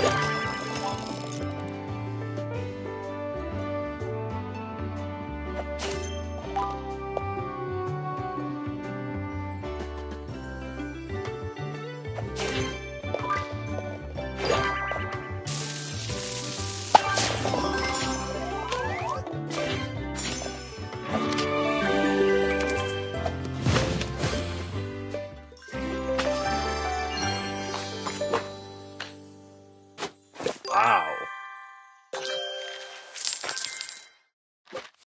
Yeah. Wow.